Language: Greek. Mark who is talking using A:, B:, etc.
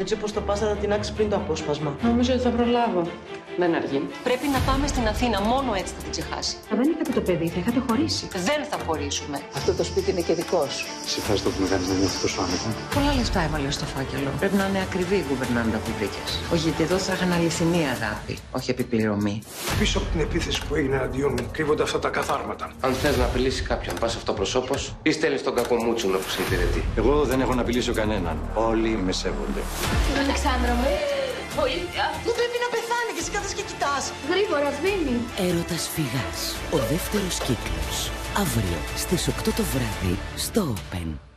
A: Έτσι όπω το πα θα την άξει πριν το απόσπασμα.
B: Νομίζω ότι θα προλάβω. Δεν αργεί.
C: Πρέπει να πάμε στην Αθήνα, μόνο έτσι θα την ξεχάσει.
D: Αν δεν είχατε το παιδί, θα είχατε χωρίσει.
C: Δεν θα χωρίσουμε.
D: Αυτό το σπίτι είναι και δικό σου.
E: Σε ευχαριστώ που με κάνεις να νιώθω τόσο άνετα.
B: Πολλά λεφτά έβαλε στο φάκελο. Πρέπει να είναι ακριβή η κουβερνάντα που βρήκε. Όχι, γιατί εδώ θα είχαν αληθινή αγάπη, όχι επιπληρωμή.
F: Πίσω από την επίθεση που έγινε εναντίον μου κρύβονται αυτά τα καθάρματα.
G: Αν θες να απειλήσεις κάποιον, πας αυτοπροσώπο ή στέλνεις τον κακομούτσουνο που σε υπηρετεί.
E: Εγώ δεν έχω να απειλήσω κανέναν. Όλοι με σέβονται.
H: Αλεξάνδρα μου.
C: Βοήθεια.
A: Δεν πρέπει να πεθάνει και εσύ κάθεσαι και κοιτάς.
H: Γρήγορα σβήνει.
I: Έρωτας φυγάς. Ο δεύτερος κύκλος. Αύριο στις 8 το βράδυ στο Open.